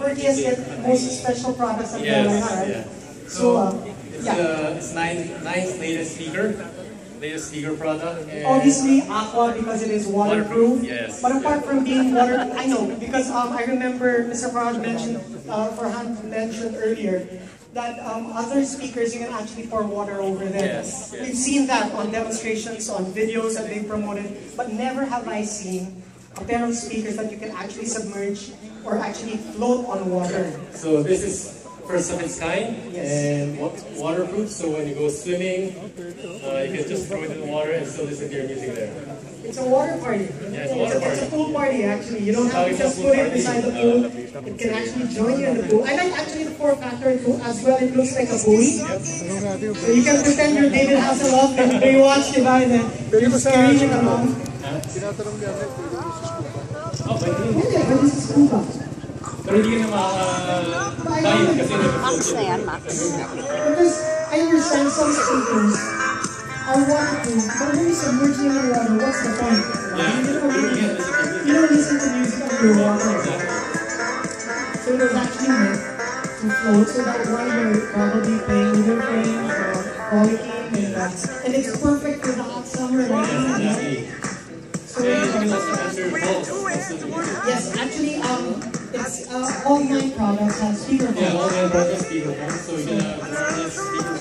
courteous yet most special products that Yes, yes, right? yeah. So, uh, It's, yeah. uh, it's Nyne, Nyne's latest speaker, latest speaker product. And Obviously, aqua because it is waterproof. Waterproof, yes. But apart from being water, I know because um, I remember Mr. Faraj mentioned, uh, Farhan mentioned earlier that um, other speakers you can actually pour water over them. Yes, yes. We've seen that on demonstrations, on videos that they promoted, but never have I seen a pair of speakers that you can actually submerge or actually float on water. So this is first of its kind Yes. and wa- waterproof. So when you go swimming, uh, you can just throw it in the water and still listen to your music there. It's a water party. Yeah, it's a water It's a party. pool party actually. You don't have to just put it beside the pool. It can actually join you in the pool. I like actually the four factor pool as well. It looks like a buoy. So you can pretend you're David Hasselhoff and Baywatch, di ba? And you're steering along. Yan. Max. Because I understand some speakers are waterproof, but when you submerge them in water, what's the point? You don't listen to music. you don't. So it was actually meant to float so that while you're probably playing with your friends or frolicking and, uh, and it's perfect for the hot yes, actually um it's uh, all Nyne products have speaker Yeah, all my brothers speakerphone, so you can have wireless speakerphone.